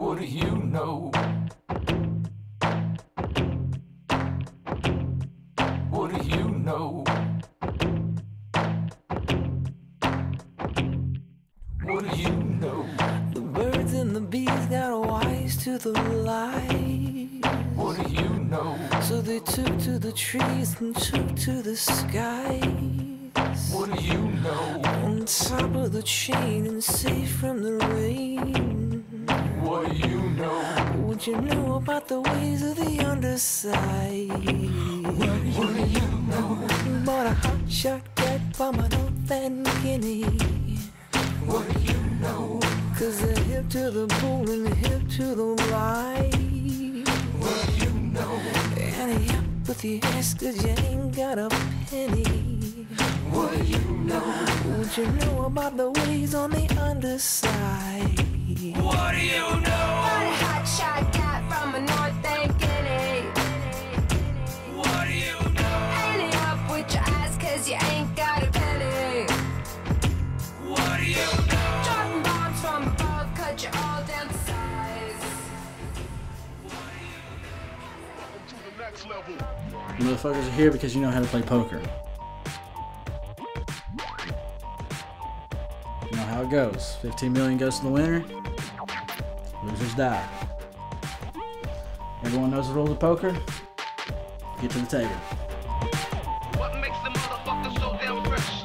What do you know? What do you know? What do you know? The birds and the bees got wise to the light. What do you know? So they took to the trees and took to the skies. What do you know? On top of the chain and safe from the rain. What you know? What you know about the ways of the underside? What do you know? Bought a hot shot cat from a North and Guinea. What do you know? Cause they're hip to the bull and hip to the ride. What do you know? And up with your ass cause you ain't got a penny. What do you know? What you know about the ways on the underside? What do you Got a hot shot cat from a North and Guinea. What do you know? Hang up with your ass cause you ain't got a penny. What do you know? Dropping bombs from above, cut you all down to size. You motherfuckers are here because you know how to play poker. You know how it goes. 15 million goes to the winner. Losers die. Everyone knows the rules of poker. Get to the table. What makes the motherfucker so damn fresh?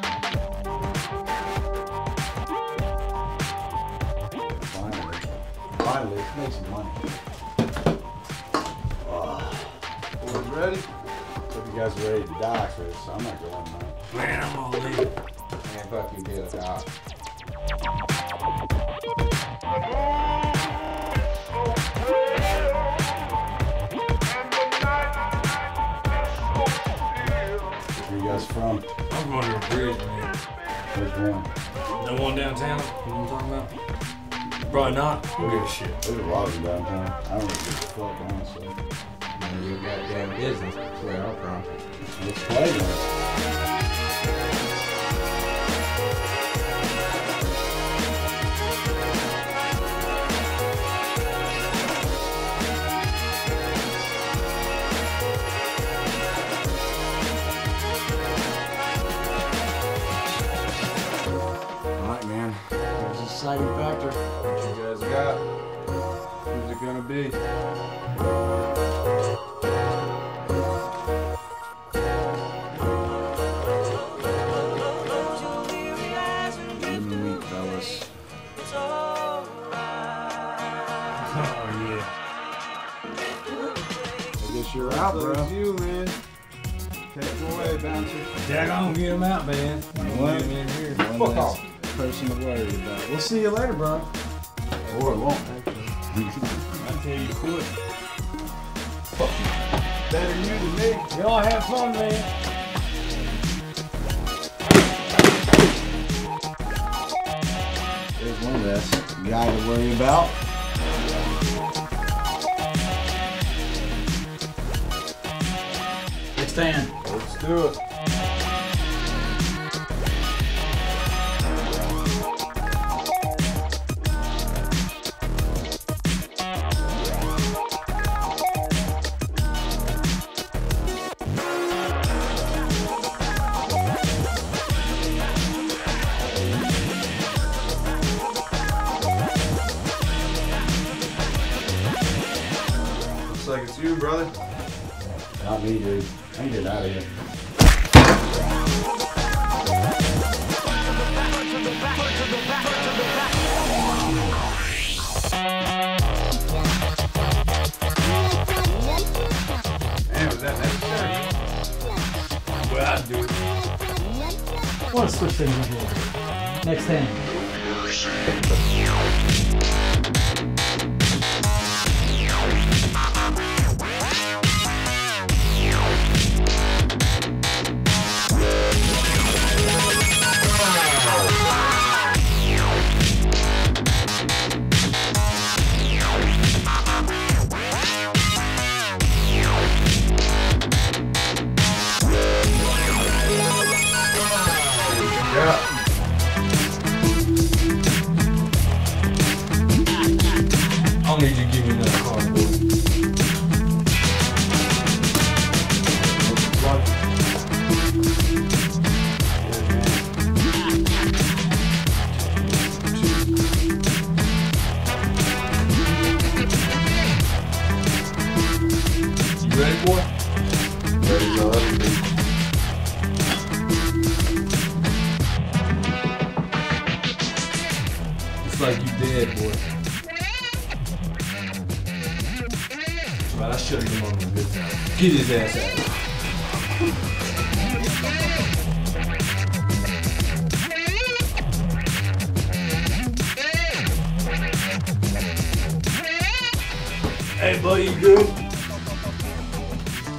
Finally. Finally, let's make some money. Boys ready? Hope you guys are ready to die, Chris. I'm not going, man. Man, I'm all in. Man, fuck you, get it out. Which one? No one downtown? You know what I'm talking about? Probably not. Who gives a shit? There's a lot of downtown. I don't really give a fuck, honestly. None of your goddamn business. That's where I'm from. Let's play deciding factor. What you guys got? Who's it gonna be? Give me a week, fellas. Oh, yeah. I guess you're out, bro. you, man. Take it away, bouncer. Jack on, get him out, man. What? Get him in here. One less person to worry about. We'll see you later, bro. Or won't. I tell you quit. Better you than me. Y'all have fun, man. There's one less guy to worry about. Next hand. Let's do it. Looks you, brother. Not me, dude. I'm getting out of here. Man, was that necessary? Well, I'd do it. Let's switch things up a little bit. Next hand. You ready, boy? Ready to ever be. It's like you dead, boy. Right, I should have him on the good time. Get his ass out. Hey, buddy, you good?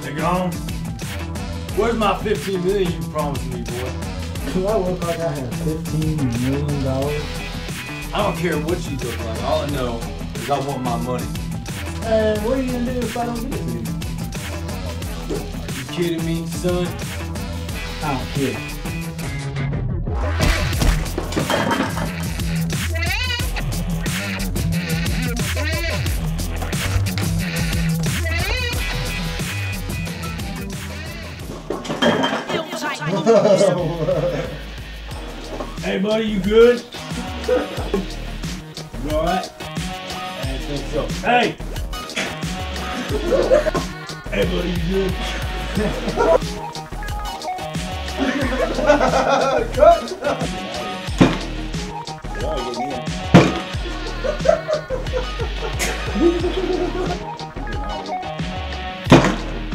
They gone? Where's my 15 million you promised me, boy? Do I look like I have fifteen million dollars? I don't care what you look like. All I know is I want my money. And what are you gonna do if I don't get it? You kidding me, son? I don't care. Hey, buddy, you good? You alright? I think so. Hey! Buddy, you?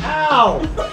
Ow!